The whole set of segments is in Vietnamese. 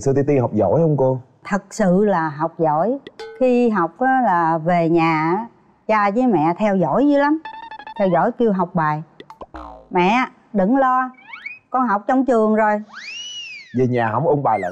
Sư Ti Ti học giỏi không cô? thật sự là học giỏi. Khi học á, là về nhà á, cha với mẹ theo dõi dữ lắm theo dõi kêu học bài. Mẹ đừng lo con học trong trường rồi. Về nhà không ôn bài lại?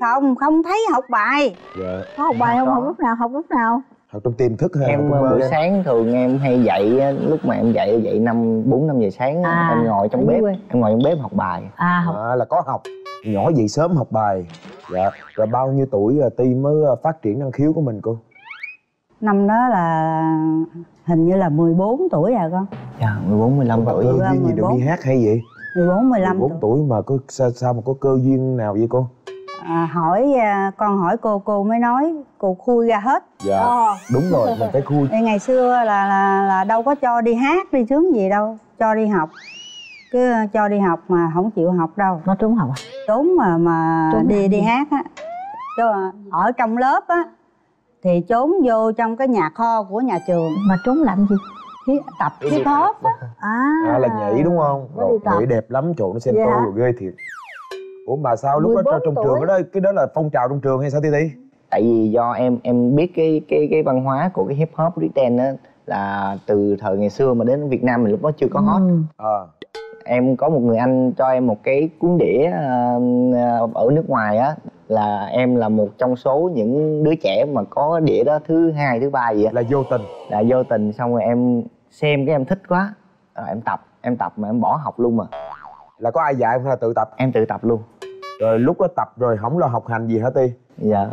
Không không thấy học bài. Dạ. Có học bài không? Có. học lúc nào học lúc nào? Học trong tiềm thức hay em buổi em? sáng thường em hay dậy lúc mà em dậy dậy năm bốn năm giờ sáng À, em ngồi trong bếp quê. em ngồi trong bếp học bài. À học À, là có học Nhỏ dậy sớm học bài Dạ Rồi bao nhiêu tuổi à, Ti mới à, phát triển năng khiếu của mình cô? năm đó là hình như là 14 tuổi à con dạ mười bốn mười lăm Mà tuổi cơ duyên gì được 14. đi hát hay vậy? 14 15 14 tuổi tuổi mà có sao, sao mà có cơ duyên nào vậy cô? à, hỏi con hỏi cô cô mới nói cô khui ra hết Dạ Ờ. đúng rồi mình phải khui ngày xưa là, là là đâu có cho đi hát đi sướng gì đâu cho đi học cứ cho đi học mà không chịu học đâu nó trốn học à trốn mà mà Trốn đi đi gì? hát á cho ở trong lớp á thì trốn vô trong cái nhà kho của nhà trường mà trốn làm gì Hi- tập hip hop á à À là nhảy đúng không? Rồi, nhảy đẹp lắm trộn nó xem Dạ. tô rồi ghê thiệt Ủa mà sao lúc đó 14 trong tuổi. trường ở đó cái đó là phong trào trong trường hay sao Ti Ti? tại vì do em em biết cái cái cái văn hóa của cái hip hop Britain á là từ thời ngày xưa mà đến Việt Nam mình lúc đó chưa có hot Ừ. Ờ em có một người anh cho em một cái cuốn đĩa ờ, ở nước ngoài á là em là một trong số những đứa trẻ mà có đĩa đó thứ hai thứ ba gì á. Là vô tình. Là vô tình xong rồi em xem cái em thích quá rồi em tập em tập mà em bỏ học luôn mà. Là có ai dạy không hay là tự tập? em tự tập luôn. Rồi lúc đó tập rồi không lo học hành gì hả Ti? dạ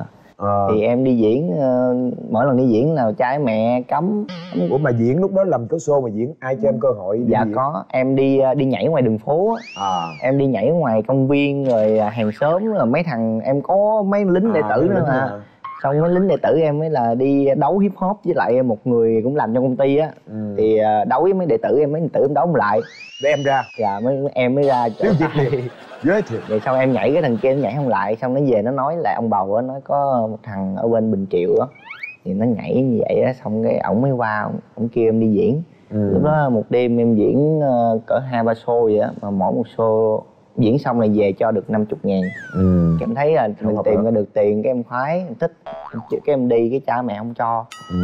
thì em đi diễn ờ, mỗi lần đi diễn là cha mẹ cấm. Ủa mà diễn lúc đó làm cái show mà diễn ai cho em cơ hội đi dạ diễn? có em đi ờ, đi nhảy ngoài đường phố À em đi nhảy ngoài công viên rồi à, hàng xóm là mấy thằng em có mấy lính đệ À, tử mấy nữa lính mà? Xong mấy lính đệ tử em mới là đi đấu hip hop với lại một người cũng làm trong công ty á. Ừ. thì à, đấu với mấy đệ tử em mấy đệ tử em đấu không lại. Để em ra. Dạ mấy em mới ra việc liền Ghê thiệt. Vậy xong em nhảy cái thằng kia nó nhảy không lại. Xong nó về nó nói lại ông bầu á nói có một thằng ở bên bình triệu á. Thì nó nhảy như vậy á xong cái ổng mới qua ổng- ổng kêu em đi diễn. Ừ. lúc đó một đêm em diễn ờ, cỡ hai ba show vậy á mà mỗi một show diễn xong là về cho được 50 ngàn Ừ. em thấy là Không mình tìm ra được tiền cái em khoái em thích cái em đi cái cha mẹ không cho Ừ.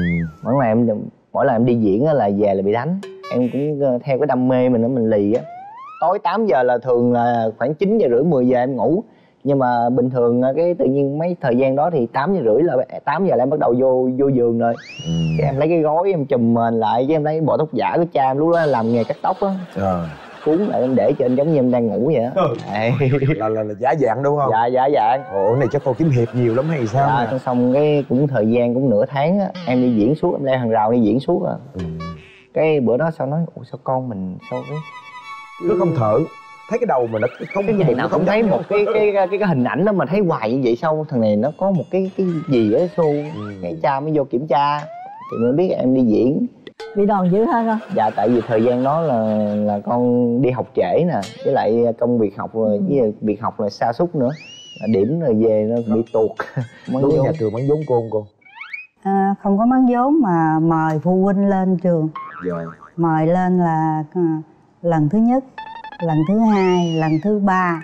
mỗi lần em mỗi lần em đi diễn là về là bị đánh em cũng ờ, theo cái đam mê mình đó mình lì á tối 8 giờ là thường là khoảng 9 giờ rưỡi 10 giờ em ngủ nhưng mà bình thường ờ, cái tự nhiên mấy thời gian đó thì 8 giờ rưỡi là 8 giờ là em bắt đầu vô vô giường rồi Ừ. cái em lấy cái gối em chùm mền lại cái em lấy bộ tóc giả của cha em lúc đó làm nghề cắt tóc á. Cuốn lại em để trên giống như em đang ngủ vậy á Đấy. là, là là giả dạng đúng không? dạ dạ dạ Ồ này chắc cô kiếm hiệp nhiều lắm hay sao? dạ nè? xong cái cũng thời gian cũng nửa tháng á em đi diễn suốt em leo hàng rào đi diễn suốt à Ừ. cái bữa đó sao nói ủa sao con mình sao cái Nó không thở Thấy cái đầu mà nó không cái ngày nào cũng thấy một cái cái cái, cái, cái hình ảnh đó mà thấy hoài như vậy sao thằng này nó có một cái cái gì ở show Ừ. cái cha mới vô kiểm tra thì mới biết em đi diễn bị đòn dữ hơn không dạ tại vì thời gian đó là là con đi học trễ nè với lại công việc học rồi với việc học là sa sút nữa. Điểm rồi về nó bị tuột. Đúng vốn. nhà trường bán vốn cô không cô? à, không có bán vốn mà mời phụ huynh lên trường. Dạ mời lên là à, lần thứ nhất lần thứ hai lần thứ ba.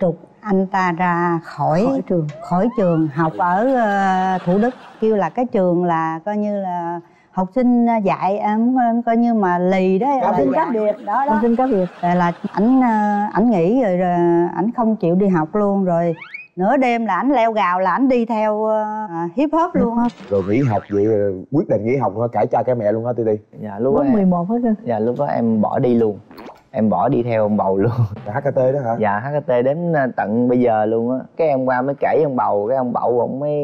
Trục anh ta ra khỏi khỏi. trường khỏi trường học ở ờ, thủ đức. Kêu là cái trường là coi như là học sinh dạy em coi như mà lì đó là biệt. cá biệt đó con đó xin cá biệt là ảnh ờ, ảnh nghỉ rồi, rồi ảnh không chịu đi học luôn rồi. Nửa đêm là ảnh leo gào là ảnh đi theo ờ, hip hop luôn á. Rồi nghỉ học vậy quyết định nghỉ học thôi cãi cha cãi mẹ luôn hả Ti Ti? dạ lúc đó lớp em, 11 hết dạ lúc đó em bỏ đi luôn em bỏ đi theo ông bầu luôn Là HKT đó hả? dạ HKT đến ờ, tận bây giờ luôn á cái em qua mới kể với ông bầu cái ông bầu ông mới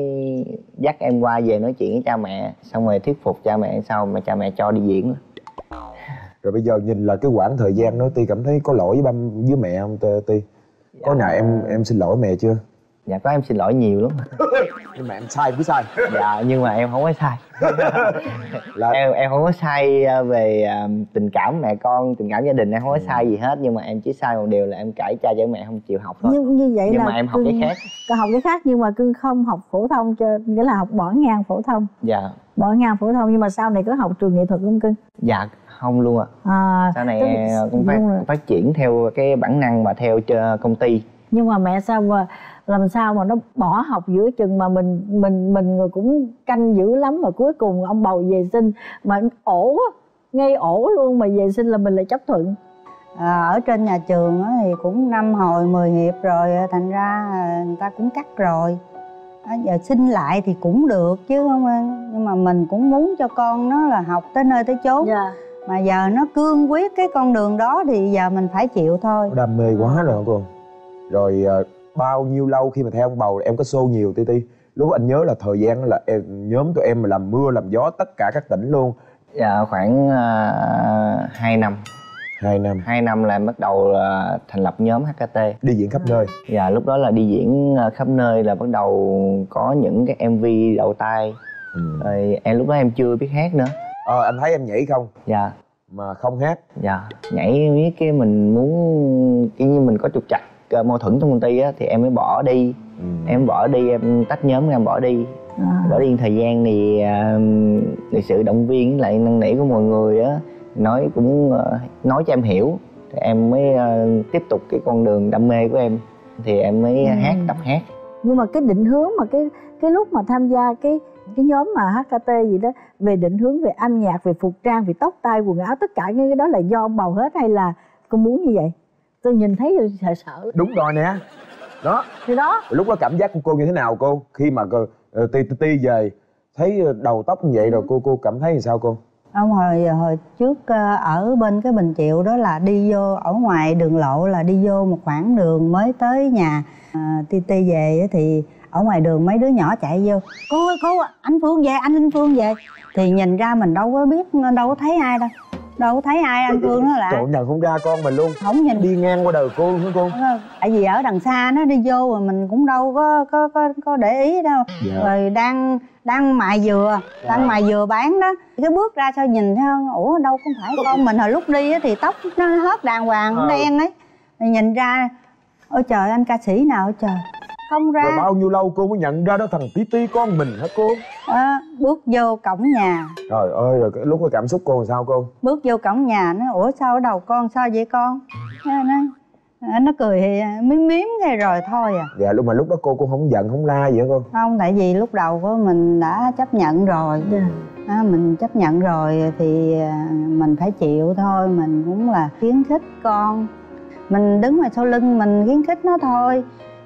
dắt em qua về nói chuyện với cha mẹ xong rồi thuyết phục cha mẹ sau mà cha mẹ cho đi diễn Rồi bây giờ nhìn lại cái quãng thời gian đó Ti cảm thấy có lỗi với ba với mẹ không Ti- Ti? Có nào em em xin lỗi mẹ chưa? dạ có em xin lỗi nhiều lắm Nhưng mà em sai cứ sai. Dạ nhưng mà em không có sai. Là em em không có sai ờ, về ờ, tình cảm mẹ con tình cảm gia đình em không có sai gì hết. Nhưng mà em chỉ sai một điều là em cãi cha với mẹ không chịu học thôi. Như như vậy nhưng là mà em học cái cưng- khác. Cưng học cái khác nhưng mà cưng không học phổ thông cho nghĩa là học bỏ ngang phổ thông. Dạ. Bỏ ngang phổ thông nhưng mà sau này có học trường nghệ thuật không cưng? Dạ không luôn ạ. À, sau này em cũng phát, rồi. phát triển theo cái bản năng và theo cho công ty. Nhưng mà mẹ sao mà làm sao mà nó bỏ học giữa chừng mà mình mình mình người cũng canh dữ lắm mà cuối cùng ông bầu về sinh. Mà ổ ngay ổ luôn mà về sinh là mình lại chấp thuận. À, ở trên nhà trường á thì cũng năm hồi 10 hiệp rồi thành ra người ta cũng cắt rồi. À, giờ xin lại thì cũng được chứ không nhưng mà mình cũng muốn cho con nó là học tới nơi tới chốn. Dạ. Mà giờ nó cương quyết cái con đường đó thì giờ mình phải chịu thôi. Đam mê quá rồi hả cô rồi à, bao nhiêu lâu khi mà theo ông bầu em có show nhiều ti ti? Lúc anh nhớ là thời gian là em nhóm tụi em mà làm mưa làm gió tất cả các tỉnh luôn. Dạ khoảng uh, 2 năm. Hai năm. 2 năm là em bắt đầu là thành lập nhóm HKT đi diễn khắp nơi. Dạ lúc đó là đi diễn ờ, khắp nơi là bắt đầu có những cái MV đầu tay. Ừ. Rồi em lúc đó em chưa biết hát nữa. Ờ anh thấy em nhảy không? Dạ. Mà không hát. Dạ nhảy biết cái mình muốn cái như mình có trục trặc ờ, mâu thuẫn trong công ty á thì em mới bỏ đi ừ. em bỏ đi em tách nhóm em bỏ đi à. bỏ đi thời gian thì uh, thì sự động viên lại năn nỉ của mọi người á nói cũng ờ, nói cho em hiểu thì em mới ờ, tiếp tục cái con đường đam mê của em thì em mới Ừ. hát tập hát nhưng mà cái định hướng mà cái cái lúc mà tham gia cái cái nhóm mà HKT gì đó về định hướng về âm nhạc về phục trang về tóc tai quần áo tất cả những cái đó là do ông bầu hết hay là con muốn như vậy tôi nhìn thấy rồi sợ sợ đúng rồi nè. Đó. Thì đó. Lúc đó cảm giác của cô như thế nào cô? Khi mà cô, ờ, ti ti về thấy đầu tóc như vậy rồi cô cô cảm thấy như sao cô? Ông hồi hồi trước ờ, ở bên cái bình triệu đó là đi vô ở ngoài đường lộ là đi vô một khoảng đường mới tới nhà à, ti ti về thì ở ngoài đường mấy đứa nhỏ chạy vô. Cô ơi cô anh phương về anh linh phương về. Thì nhìn ra mình đâu có biết đâu có thấy ai đâu đâu có thấy ai anh đó trời là nhận không ra con mình luôn. Không nhìn. Đi ngang qua đời cô luôn hả cô tại vì ở đằng xa nó đi vô mà mình cũng đâu có có có, có để ý đâu. Dạ. rồi đang đang mài dừa đang mài dừa bán đó. Cái bước ra sao nhìn thấy không? Ủa đâu không phải con mình. Hồi lúc đi thì tóc nó hết đàng hoàng Ờ. đen ấy. Rồi nhìn ra ôi trời anh ca sĩ nào ôi trời không rồi ra bao nhiêu lâu cô mới nhận ra đó thằng tí tí con mình hả cô? Đó, bước vô cổng nhà. Trời ơi rồi cái lúc cái cảm xúc cô làm sao cô? Bước vô cổng nhà nó ủa sao ở đầu con sao vậy con? Nó nó, cười thì miếm miếm thế rồi thôi à. Dạ lúc mà lúc đó cô cũng không giận không la gì hả cô? Không tại vì lúc đầu của mình đã chấp nhận rồi. À, mình chấp nhận rồi thì à, mình phải chịu thôi. Mình cũng là khuyến khích con. Mình đứng ngoài sau lưng mình khuyến khích nó thôi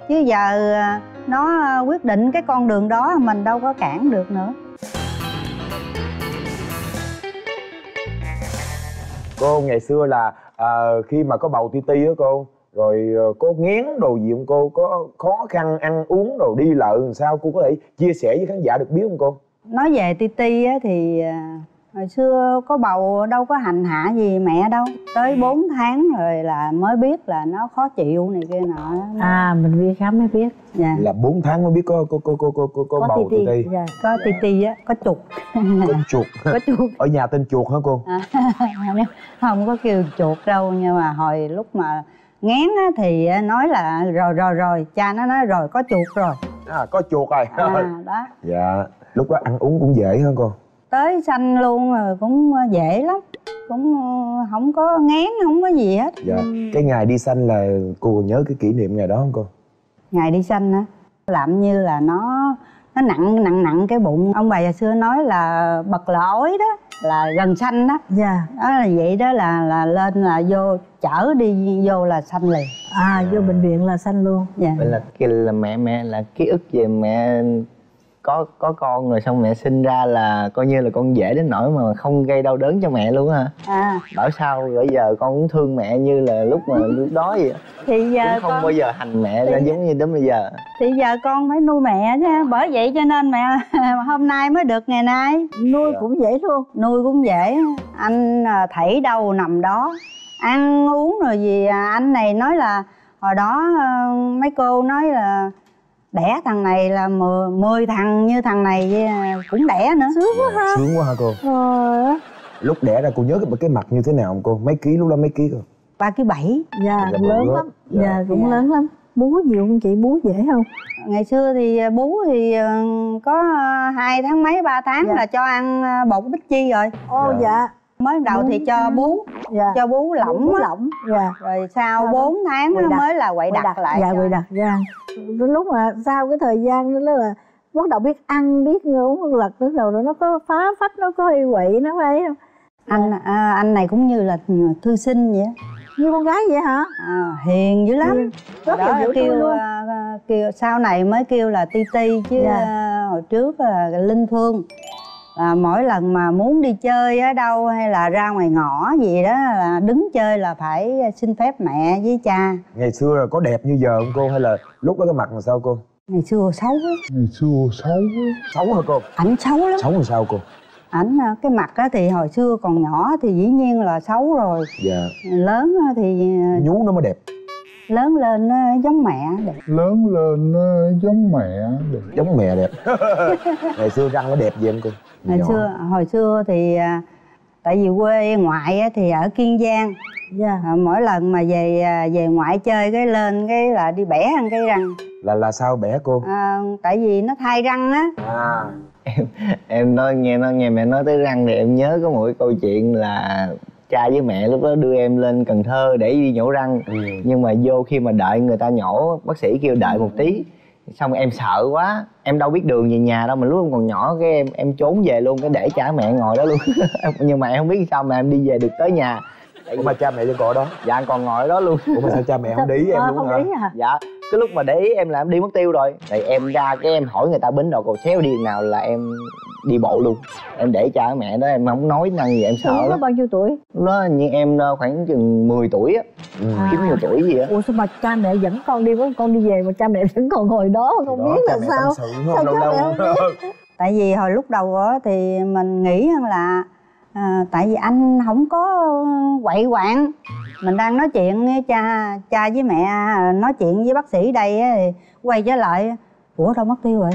chứ giờ à, nó à, quyết định cái con đường đó mình đâu có cản được nữa. Cô ngày xưa là à, khi mà có bầu ti ti á cô rồi ờ, có ngén đồ gì không cô? Có khó khăn ăn uống đồ đi làm sao? Cô có thể chia sẻ với khán giả được biết không cô? Nói về ti ti á thì à, hồi xưa có bầu đâu có hành hạ gì mẹ đâu. Tới 4 tháng rồi là mới biết là nó khó chịu này kia nọ. À mình đi khám mới biết. Dạ. là 4 tháng mới biết có có có có có, có, có bầu ti ti. dạ. có ti ti á có chuột. Có chuột. Có chuột. Ở nhà tên chuột hả cô? À, không có kêu chuột đâu nhưng mà hồi lúc mà ngán á, thì nói là rồi rồi rồi cha nó nói rồi có chuột rồi. À có chuột rồi. À, đó. Dạ. Lúc đó ăn uống cũng dễ hả cô tới xanh luôn rồi cũng dễ lắm. Cũng không có ngán không có gì hết. Dạ cái ngày đi xanh là cô còn nhớ cái kỷ niệm ngày đó không cô? Ngày đi xanh á làm như là nó nó nặng nặng nặng cái bụng. Ông bà già xưa nói là bật lỗi đó là gần xanh đó. Dạ. Đó là vậy đó là là lên là vô chở đi vô là xanh liền. À vô bệnh viện là xanh luôn. Dạ. Vậy là cái là mẹ mẹ là ký ức về mẹ có có con rồi xong mẹ sinh ra là coi như là con dễ đến nỗi mà không gây đau đớn cho mẹ luôn hả? À. Bảo sao bây giờ con cũng thương mẹ như là lúc mà lúc đó vậy? Thì giờ cũng không con bao giờ hành mẹ lên giống như đến bây giờ. Thì giờ con phải nuôi mẹ chứ bởi vậy cho nên mẹ hôm nay mới được ngày nay. Nuôi cũng dễ luôn nuôi cũng dễ. Anh à, thảy đâu nằm đó ăn uống rồi gì à, anh này nói là hồi đó à, mấy cô nói là đẻ thằng này là 10, 10 thằng như thằng này à, cũng đẻ nữa. Sướng quá ha. Sướng quá hả cô. Rồi á. lúc đẻ ra cô nhớ cái, cái mặt như thế nào không cô? Mấy ký lúc đó mấy ký cô ba ký bảy dạ Dạ, lớn bự lắm. Dạ. dạ cũng Dạ. lớn lắm. Bú nhiều không chị? Bú dễ không? Ngày xưa thì à, bú thì à, có hai tháng mấy ba tháng Dạ. là cho ăn bột bích chi rồi. Ô Dạ. dạ mới đầu thì Bún cho ăn. bú dạ. cho bú lỏng bún lỏng dạ. Rồi sau Sau đó 4 tháng quậy đặt. mới là quậy quay đặt, lại dạ cho. quay đặt Rồi lúc mà sau cái thời gian đó là bắt đầu biết ăn biết uống lật lúc đầu nó có phá phách nó có y quậy nó phải không? Anh à, anh này cũng như là thư sinh vậy như con gái vậy hả? À, hiền dữ lắm. Rất đó là kêu luôn. à, kêu sau này mới kêu là ti ti chứ Dạ. à, hồi trước là linh phương là mỗi lần mà muốn đi chơi ở đâu hay là ra ngoài ngõ gì đó là đứng chơi là phải xin phép mẹ với cha. Ngày xưa là có đẹp như giờ không cô? Hay là lúc đó cái mặt làm sao cô? Ngày xưa xấu ngày xưa xấu xấu hả cô? Ảnh xấu lắm. Xấu làm sao cô? Ảnh à, cái mặt á thì hồi xưa còn nhỏ thì dĩ nhiên là xấu rồi. Dạ. Lớn á thì à, nhú nó mới đẹp lớn lên á, giống mẹ đẹp lớn lên ờ, giống mẹ đẹp giống mẹ đẹp. Ngày xưa răng nó đẹp gì không cô? Hồi Nhỏ. xưa hồi xưa thì à, tại vì quê ngoại á, thì ở kiên giang. Dạ à, mỗi lần mà về về ngoại chơi cái lên cái là đi bẻ ăn cái răng. Là là sao bẻ cô? À, tại vì nó thay răng á. À. Em nói nghe nó nghe mẹ nói tới răng thì em nhớ có một cái câu chuyện là cha với mẹ lúc đó đưa em lên Cần Thơ để đi nhổ răng. Ừ. nhưng mà vô khi mà đợi người ta nhổ bác sĩ kêu đợi một tí. Xong em sợ quá em đâu biết đường về nhà đâu mà lúc em còn nhỏ cái em em trốn về luôn cái để cha mẹ ngồi đó luôn. Nhưng mà em không biết sao mà em đi về được tới nhà. Ủa mà cha mẹ vẫn còn ở đó? Dạ em còn ngồi ở đó luôn. Ủa mà sao cha mẹ không để ý em Ờ, luôn hả? dạ cái lúc mà để ý em là em đi mất tiêu rồi. Tại em ra cái em hỏi người ta bính đầu cầu xéo đi nào là em đi bộ luôn. Em để cha mẹ đó em không nói năng gì em sợ đó lắm. bao nhiêu tuổi? Đó như em ờ, khoảng chừng 10 tuổi á. À. chín mười tuổi gì á. Ủa sao mà cha mẹ dẫn con đi với con đi về mà cha mẹ vẫn còn ngồi đó? Không Đó, biết là sao? Sao lâu cha lâu mẹ tại vì hồi lúc đầu á thì mình nghĩ rằng là à, tại vì anh không có quậy quạng. Mình đang nói chuyện với cha cha với mẹ nói chuyện với bác sĩ đây á, thì quay trở lại. Ủa đâu mất tiêu rồi?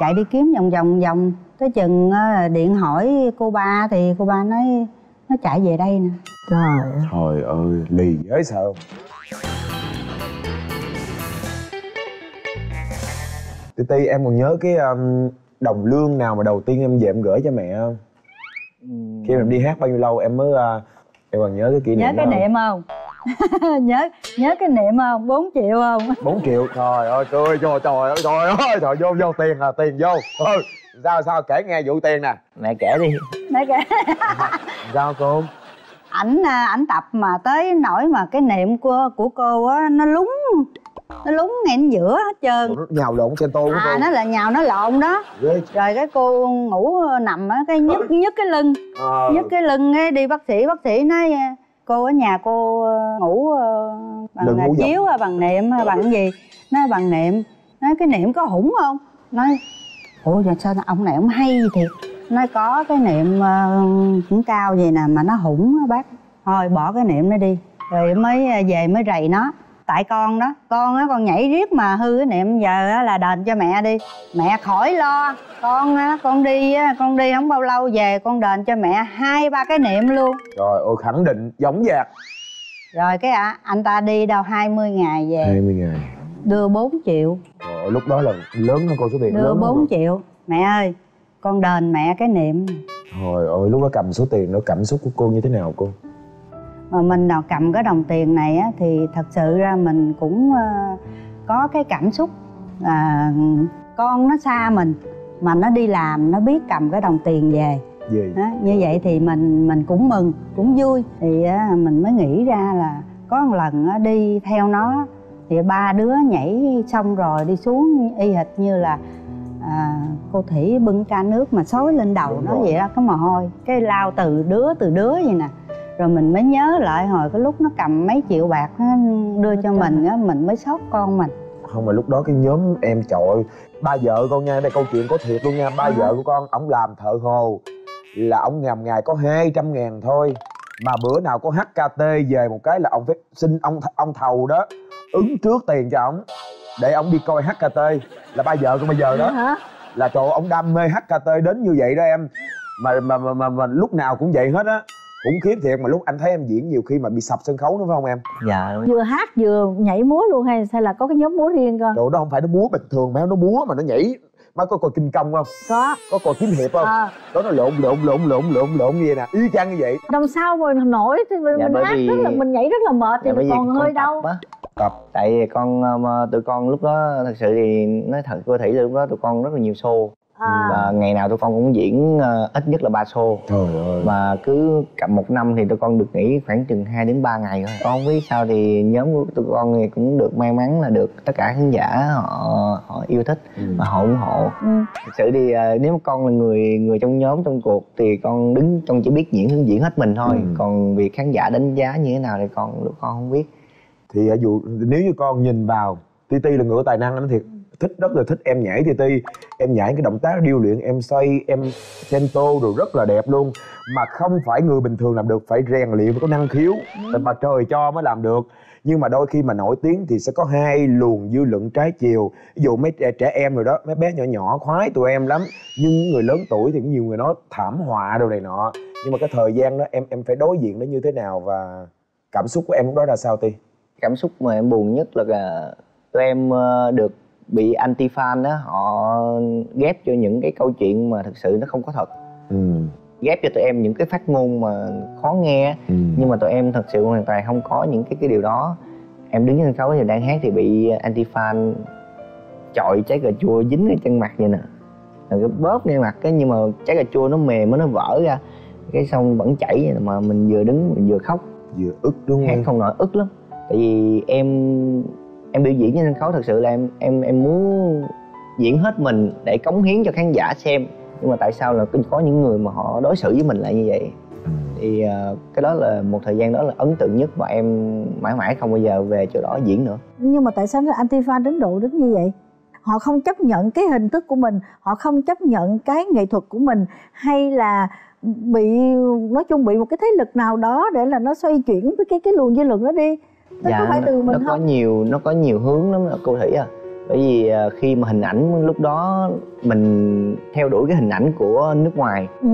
Chạy đi kiếm vòng vòng vòng tới chừng á, điện hỏi cô ba thì cô ba nói nó chạy về đây nè. Trời ơi. trời ơi lì dễ sợ. Ti Ti em còn nhớ cái um, đồng lương nào mà đầu tiên em về em gửi cho mẹ không? Khi mà em đi hát bao nhiêu lâu em mới uh, em còn nhớ cái kỷ niệm nhớ cái niệm không? Nhớ nhớ cái niệm không? 4 triệu không? 4 triệu. Trời ơi trời trời trời ơi trời ơi trời vô vô tiền à tiền vô. Ừ. sao sao? Kể nghe vụ tiền nè. Mẹ kể đi. Nói cái sao cô? Ảnh à, ảnh tập mà tới nỗi mà cái niệm của của cô á nó lúng nó lúng ngay ở giữa hết trơn. Nó nhào lộn trên tô của à nó là nhào nó lộn đó. Ghê rồi cái cô ngủ nằm á cái nhức nhức cái lưng ờ. nhức cái lưng ấy đi bác sĩ bác sĩ nói à, cô ở nhà cô ờ, ngủ ờ, bằng Đừng à, ngủ dọc. chiếu hay bằng niệm hay bằng gì? Nói bằng niệm. Nói cái niệm có hủng không? Nói ủa giờ sao ông này ông hay thiệt? Nói có cái niệm ờ, cũng cao gì nè mà nó hủng á bác. Thôi bỏ cái niệm nó đi. Rồi mới ờ, về mới rầy nó. Tại con đó con á con nhảy riết mà hư cái niệm. Giờ á là đền cho mẹ đi. Mẹ khỏi lo. Con á con đi á con đi không bao lâu về con đền cho mẹ hai ba cái niệm luôn. Trời ơi khẳng định giống dạc. Rồi cái à, anh ta đi đâu? 20 ngày về. 20 ngày đưa 4 triệu. Trời ơi, lúc đó là lớn hơn cô số tiền đưa lớn 4 triệu. Mẹ ơi con đền mẹ cái niệm. Trời ơi lúc đó cầm số tiền đó cảm xúc của cô như thế nào cô? Mà mình nào cầm cái đồng tiền này á, thì thật sự ra mình cũng ờ, có cái cảm xúc là con nó xa mình mà nó đi làm nó biết cầm cái đồng tiền về. Gì? Đó, như vậy thì mình mình cũng mừng cũng vui. Thì á, mình mới nghĩ ra là có một lần á, đi theo nó thì ba đứa nhảy xong rồi đi xuống y hệt như là à, cô thủy bưng ca nước mà xối lên đầu Đúng nó rồi. vậy đó có mồ hôi. Cái lao từ đứa từ đứa vậy nè. Rồi mình mới nhớ lại hồi cái lúc nó cầm mấy triệu bạc á, đưa cho mình á mình mới sót con mình. Không mà lúc đó cái nhóm em trời ơi, ba vợ con nha đây câu chuyện có thiệt luôn nha. Ba vợ của con ổng làm thợ hồ là ổng ngầm ngày có 200 ngàn thôi. Mà bữa nào có HKT về một cái là ông phải xin ông ông thầu đó ứng trước tiền cho ổng. Để ổng đi coi HKT là ba vợ con bây giờ đó. Hả? Là trời ơi, ông đam mê HKT đến như vậy đó em. Mà mà mà mà, mà lúc nào cũng vậy hết á. Khủng khiếp thiệt mà lúc anh thấy em diễn nhiều khi mà bị sập sân khấu nữa phải không em? Dạ. Vừa hát vừa nhảy múa luôn hay hay là có cái nhóm múa riêng cơ? Đồ đó không phải nó múa bình thường mà nó múa mà nó nhảy. Má có coi kinh công không? Có. Có coi kiếm hiệp không? À, đó nó lộn lộn lộn lộn lộn lộn như vậy nè. Y chang như vậy. Làm sao mà nổi thì mình, Dạ, mình hát vì- rất là mình nhảy rất là mệt thì Dạ, mình còn con hơi đau. á. Tập. Tại vì con um, tụi con lúc đó thật sự thì nói thật cô thủy là lúc đó tụi con rất là nhiều show. À, và ngày nào tụi con cũng diễn ờ, ít nhất là ba show. Trời ơi. Mà cứ cầm một năm thì tụi con được nghỉ khoảng chừng 2 đến 3 ngày thôi. Con không biết sao thì nhóm của tụi con thì cũng được may mắn là được tất cả khán giả họ họ yêu thích Ừ. và họ ủng hộ. Ừ. thực sự thì ờ, nếu mà con là người người trong nhóm trong cuộc thì con đứng con chỉ biết diễn hướng diễn hết mình thôi. Ừ. còn việc khán giả đánh giá như thế nào thì con lúc con không biết thì à, dù nếu như con nhìn vào ti ti là người có tài năng anh thiệt thích rất là thích em nhảy ti ti em nhảy cái động tác điêu luyện em xoay em cento rồi rất là đẹp luôn. Mà không phải người bình thường làm được phải rèn luyện có năng khiếu. Mà trời cho mới làm được. Nhưng mà đôi khi mà nổi tiếng thì sẽ có hai luồng dư luận trái chiều. Ví dụ mấy trẻ, trẻ em rồi đó mấy bé nhỏ nhỏ khoái tụi em lắm. Nhưng những người lớn tuổi thì cũng nhiều người nói thảm họa đồ này nọ. Nhưng mà cái thời gian đó em em phải đối diện nó như thế nào và cảm xúc của em lúc đó là sao ti cảm xúc mà em buồn nhất là, là tụi em ờ, được bị anti fan đó họ ghép cho những cái câu chuyện mà thực sự nó không có thật. Ừ. Ghép cho tụi em những cái phát ngôn mà khó nghe ừ. nhưng mà tụi em thật sự hoàn toàn không có những cái cái điều đó. Em đứng trên sân khấu thì đang hát thì bị anti fan chọi trái cà chua dính ở chân mặt vậy nè. Rồi cái bóp ngay mặt cái nhưng mà trái cà chua nó mềm nó vỡ ra. Cái xong vẫn chảy vậy mà mình vừa đứng mình vừa khóc. Vừa ức đúng hát không? không nổi ức lắm tại vì em em biểu diễn trên sân khấu thật sự là em em em muốn diễn hết mình để cống hiến cho khán giả xem. Nhưng mà tại sao là có những người mà họ đối xử với mình lại như vậy? Thì ờ, cái đó là một thời gian đó là ấn tượng nhất mà em mãi mãi không bao giờ về chỗ đó diễn nữa. Nhưng mà tại sao anti fan đến độ đến như vậy? Họ không chấp nhận cái hình thức của mình họ không chấp nhận cái nghệ thuật của mình hay là bị nói chung bị một cái thế lực nào đó để là nó xoay chuyển với cái cái luồng dư luận đó đi nó có phải từ Dạ, nó mình có không? nhiều nó có nhiều hướng lắm cô thủy à. Bởi vì ờ, khi mà hình ảnh lúc đó mình theo đuổi cái hình ảnh của nước ngoài. Ừ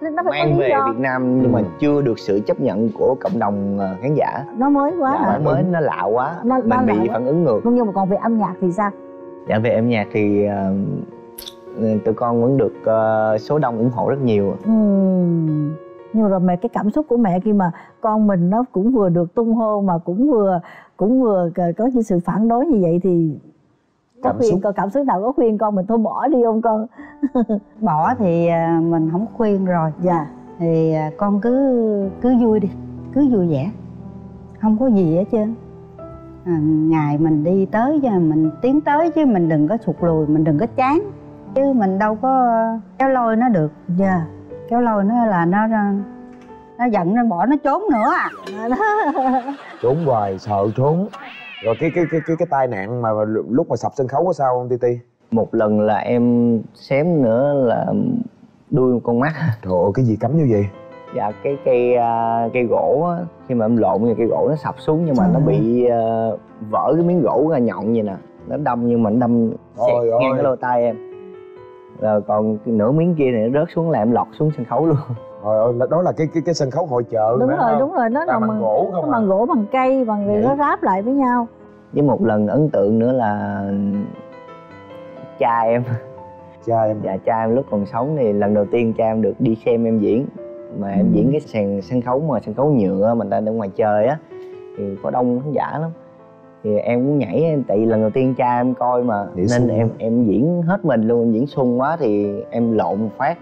nó phải mang về do. Việt Nam nhưng mà Ừ. chưa được sự chấp nhận của cộng đồng ờ, khán giả. Nó mới quá dạ, hả? nó mới nó lạ quá. Nó- nó mình lạ bị quá. phản ứng ngược. Nhưng mà còn về âm nhạc thì sao? Dạ về âm nhạc thì ờ, tụi con vẫn được ờ, số đông ủng hộ rất nhiều. Ừm, nhưng rồi mẹ cái cảm xúc của mẹ khi mà con mình nó cũng vừa được tung hô mà cũng vừa cũng vừa có những sự phản đối như vậy thì có Cảm khuyên xúc. con cảm xúc nào có khuyên con mình thôi bỏ đi không con? Bỏ thì à, mình không khuyên rồi. Dạ. Thì à, con cứ cứ vui đi cứ vui vẻ. Không có gì hết trơn. À, ngày mình đi tới cho mình tiến tới chứ mình đừng có sụt lùi mình đừng có chán. Chứ mình đâu có kéo lôi nó được. Dạ kéo lôi nó là nó nó giận nó bỏ nó trốn nữa à. Trốn hoài sợ trốn. Rồi cái cái cái cái cái tai nạn mà lúc mà sập sân khấu có sao không ti ti? Một lần là em xém nữa là đuôi một con mắt. Trời ơi cái gì cấm như vậy? Dạ cái cây à, cây gỗ á, khi mà em lộn thì cây gỗ nó sập xuống nhưng mà Trời nó bị à, vỡ cái miếng gỗ ra nhọn vậy nè. Nó đâm nhưng mà nó đâm xẹt ngang cái lỗ tai em rồi còn cái nửa miếng kia này nó rớt xuống là em lọt xuống sân khấu luôn trời ơi là- đó là cái cái cái sân khấu hội chợ đúng rồi không? đúng rồi nó là bằng bằng gỗ nó không à? bằng gỗ bằng cây bằng Vậy. nó ráp lại với nhau với một lần ấn tượng nữa là cha em cha em dạ cha em lúc còn sống thì lần đầu tiên cha em được đi xem em diễn mà em Ừ. diễn cái sàn sân khấu mà sân khấu nhựa mình ta ở ngoài trời á thì có đông khán giả lắm thì em cũng nhảy tại vì lần đầu tiên cha em coi mà. Nhảy nên em em diễn hết mình luôn diễn sung quá thì em lộn một phát.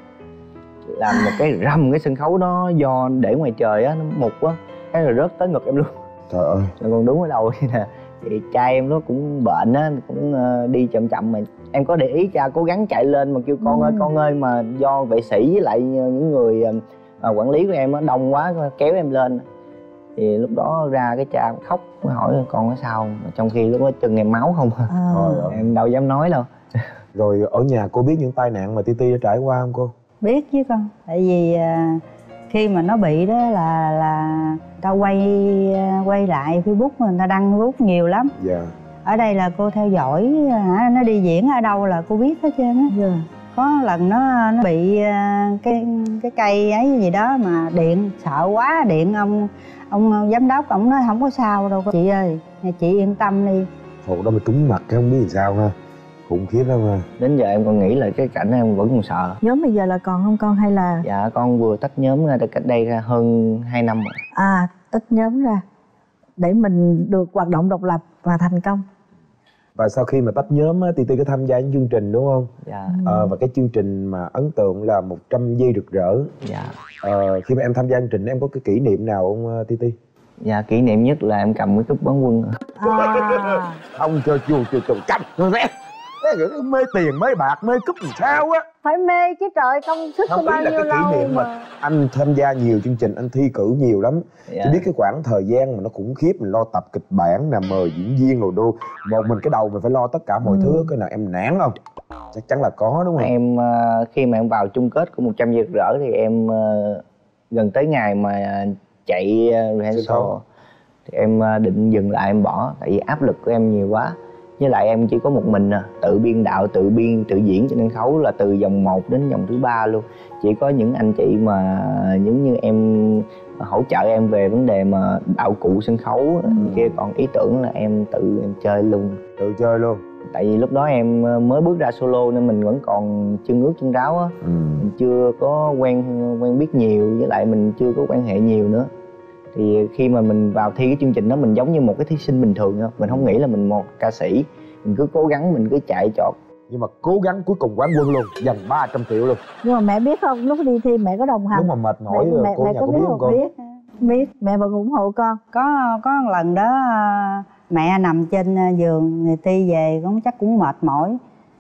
Làm một cái rầm cái sân khấu đó do để ngoài trời á nó mục quá. Cái rồi rớt tới ngực em luôn. Trời ơi. Rồi còn đúng ở đầu vậy nè thì cha em nó cũng bệnh á cũng ờ, đi chậm chậm mà. Em có để ý cha cố gắng chạy lên mà kêu con ơi Ừ. con ơi mà do vệ sĩ với lại những người ờ, ờ, quản lý của em á đông quá kéo em lên thì lúc đó ra cái cha khóc mới hỏi con có sao không? Mà trong khi lúc đó chân em máu không à. à, em đâu dám nói đâu. Rồi ở nhà cô biết những tai nạn mà ti ti đã trải qua không cô? Biết chứ con. Tại vì à, khi mà nó bị đó là là ta quay à, quay lại facebook người ta đăng facebook nhiều lắm. Dạ. Ở đây là cô theo dõi hả nó đi diễn ở đâu là cô biết hết trơn á. Dạ. có lần nó nó bị cái cái cây ấy gì đó mà điện sợ quá điện ông ông giám đốc ông nói không có sao đâu. Chị ơi chị yên tâm đi. Thôi đó mà trúng mặt cái không biết làm sao ha. Khủng khiếp lắm ha. Đến giờ em còn nghĩ là cái cảnh em vẫn còn sợ. Nhóm bây giờ là còn không con hay là? Dạ con vừa tách nhóm ra được cách đây ra hơn 2 năm rồi. À tách nhóm ra để mình được hoạt động độc lập và thành công và sau khi mà tách nhóm á ti ti có tham gia những chương trình đúng không? Dạ. Ờ, và cái chương trình mà ấn tượng là 100 giây rực rỡ. Dạ. Ờ, khi mà em tham gia chương trình em có cái kỷ niệm nào không ờ, ti ti dạ kỷ niệm nhất là em cầm cái cúp quán quân à, không cho rồi rẽ cái kiểu mê tiền mê bạc mê cúp làm sao á phải mê chứ trời công sức không bao là nhiêu cái kỷ lâu niệm mà mà. anh tham gia nhiều chương trình anh thi cử nhiều lắm. Dạ. Chỉ biết cái khoảng thời gian mà nó khủng khiếp mình lo tập kịch bản nè mời diễn viên rồi đô. Một mình cái đầu mình phải lo tất cả mọi Ừ. thứ cái nào em nản không? Chắc chắn là có đúng không? Em ờ, khi mà em vào chung kết của 100 giây rực rỡ thì em ờ, gần tới ngày mà chạy ờ, rehearsal. Thì em định dừng lại em bỏ tại vì áp lực của em nhiều quá với lại em chỉ có một mình à, tự biên đạo tự biên tự diễn trên sân khấu là từ vòng 1 đến vòng thứ ba luôn. Chỉ có những anh chị mà giống như em hỗ trợ em về vấn đề mà đạo cụ sân khấu Ừ. kia còn ý tưởng là em tự em chơi luôn. Tự chơi luôn? Tại vì lúc đó em ờ, mới bước ra solo nên mình vẫn còn chân ướt chân ráo á. Ừ. mình chưa có quen quen biết nhiều với lại mình chưa có quan hệ nhiều nữa thì khi mà mình vào thi cái chương trình đó mình giống như một cái thí sinh bình thường thôi. Mình không nghĩ là mình một ca sĩ. Mình cứ cố gắng mình cứ chạy trọt. Nhưng mà cố gắng cuối cùng quán quân luôn dành 300 triệu luôn. Nhưng mà mẹ biết không lúc đi thi mẹ có đồng hành. Đúng mà mệt mỏi rồi mẹ, cô mẹ nhà có có biết không? cô? Biết. Biết. Mẹ vẫn ủng hộ con. Có có một lần đó mẹ nằm trên à, giường người ti về cũng chắc cũng mệt mỏi.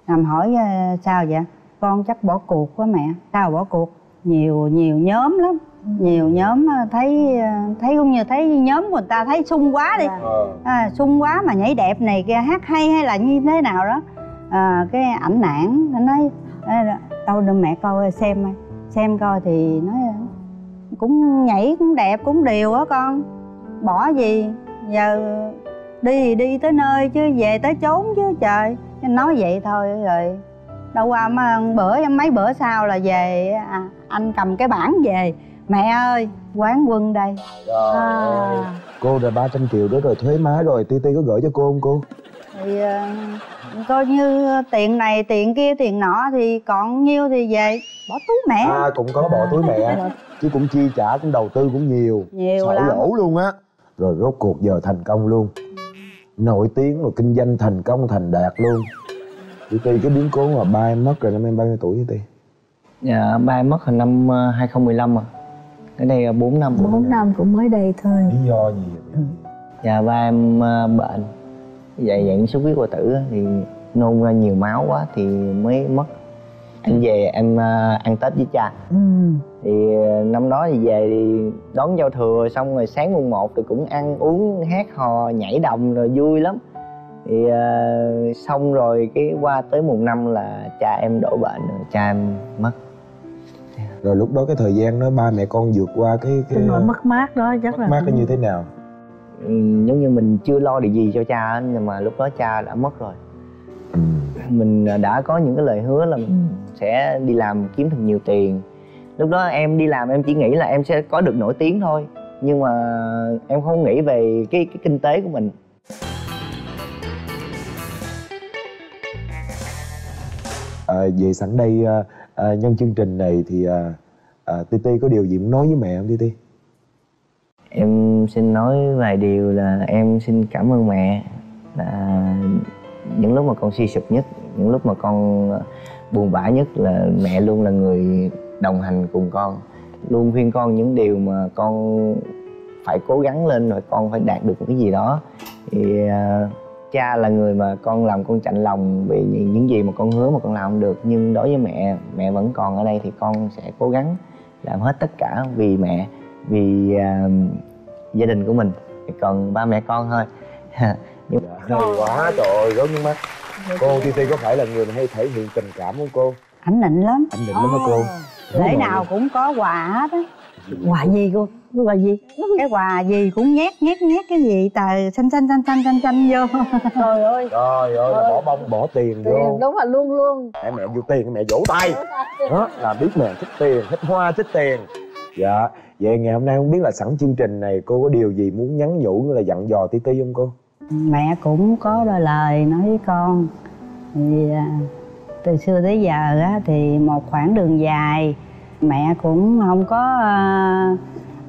Nằm hỏi à, sao vậy? Con chắc bỏ cuộc quá mẹ sao bỏ cuộc? Nhiều nhiều nhóm lắm nhiều nhóm à, thấy à, thấy cũng như thấy nhóm của người ta thấy sung quá đi. Dạ. ờ. À, sung quá mà nhảy đẹp này kia hát hay hay là như thế nào đó. À, cái ảnh nản nó nói "Ê, đâu đưa mẹ coi xem xem coi thì nói cũng nhảy cũng đẹp cũng đều á con. Bỏ gì giờ đi thì đi tới nơi chứ về tới chốn chứ trời. Nói vậy thôi rồi đâu qua mà bữa mấy bữa sau là về à, anh cầm cái bảng về mẹ ơi quán quân đây. Trời ơi. à, cô rồi 300 triệu đó rồi thuế má rồi ti ti có gửi cho cô không cô? Thì ờ, coi như tiền này tiền kia tiền nọ thì còn nhiêu thì về bỏ túi mẹ. À cũng có bỏ túi mẹ chứ cũng chi trả cũng đầu tư cũng nhiều. Nhiều sổ lắm. lỗ luôn á. Rồi rốt cuộc giờ thành công luôn. Nổi tiếng rồi kinh doanh thành công thành đạt luôn. Ti ti cái biến cố mà ba em mất rồi năm em bao nhiêu tuổi ti ti? Dạ, ba em mất hồi năm ờ, 2015 à cái đây là 4 năm bốn năm cũng mới đây thôi. Lý do gì vậy? dạ ba em ờ, bệnh. Vậy dạng xuất huyết hoại tử á, thì nôn ra nhiều máu quá thì mới mất. Em về em ờ, ăn tết với cha. Ừ. thì ờ, năm đó thì về thì đón giao thừa xong rồi sáng mùng 1 thì cũng ăn uống hát hò nhảy đồng rồi vui lắm. Thì xong rồi cái qua tới mùng năm là cha em đổ bệnh rồi cha em mất rồi lúc đó cái thời gian đó ba mẹ con vượt qua cái cái cái nỗi mất mát đó chắc mất là mát nó như thế nào ừ, giống như mình chưa lo được gì cho cha nhưng mà lúc đó cha đã mất rồi ừ. mình đã có những cái lời hứa là ừ. sẽ đi làm kiếm thật nhiều tiền lúc đó em đi làm em chỉ nghĩ là em sẽ có được nổi tiếng thôi nhưng mà em không nghĩ về cái cái kinh tế của mình à, vậy sẵn đây à, nhân chương trình này thì à, à, ti ti có điều gì muốn nói với mẹ không ti ti em xin nói vài điều là em xin cảm ơn mẹ. Là những lúc mà con suy sụp nhất những lúc mà con à, buồn bã nhất là mẹ luôn là người đồng hành cùng con. Luôn khuyên con những điều mà con phải cố gắng lên rồi con phải đạt được một cái gì đó. Thì à, cha là người mà con làm con chạnh lòng vì những gì mà con hứa mà con làm không được. Nhưng đối với mẹ mẹ vẫn còn ở đây thì con sẽ cố gắng làm hết tất cả vì mẹ vì à, gia đình của mình. Còn ba mẹ con thôi. Nhưng hay quá trời ơi rớt nước mắt. Cô ti ti có phải là người mà hay thể hiện tình cảm không cô? Ảnh nịnh lắm. Anh định lắm á cô? Lễ nào cũng có quà hết á quà gì cô? Cái quà gì? Cái quà gì cũng nhét nhét nhét cái gì? Tờ xanh xanh xanh xanh xanh xanh vô. Trời ơi. Trời ơi là bỏ bông bỏ tiền tiền vô đúng là luôn luôn. Mẹ mẹ vô tiền mẹ vỗ tay. Đó là biết mẹ thích tiền thích hoa thích tiền. Dạ vậy ngày hôm nay không biết là sẵn chương trình này cô có điều gì muốn nhắn nhủ như là dặn dò ti ti không cô? Mẹ cũng có đôi lời nói với con. Thì à, từ xưa tới giờ á, thì một khoảng đường dài mẹ cũng không có à,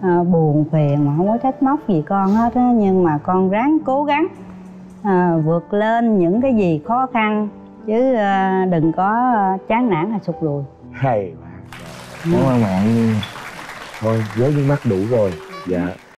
à, buồn phiền mà không có trách móc gì con hết á nhưng mà con ráng cố gắng à, vượt lên những cái gì khó khăn chứ à, đừng có chán nản hay sụt lùi. Hay quá cảm ơn mẹ thôi với những mắt đủ rồi. Dạ.